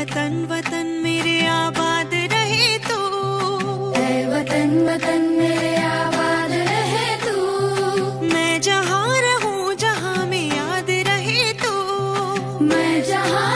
वतन वतन मेरे आबाद रहे तू। ऐ वतन वतन मेरे आबाद रहे तू। मैं जहाँ रहूँ जहाँ में याद रहे तू। मैं जहाँ